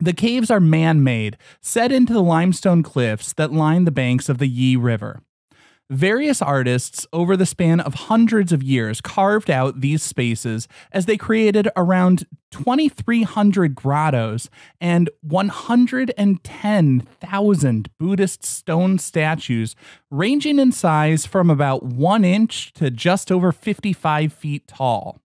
The caves are man made, set into the limestone cliffs that line the banks of the Yi River. Various artists over the span of hundreds of years carved out these spaces as they created around 2,300 grottos and 110,000 Buddhist stone statues, ranging in size from about one inch to just over 55 feet tall.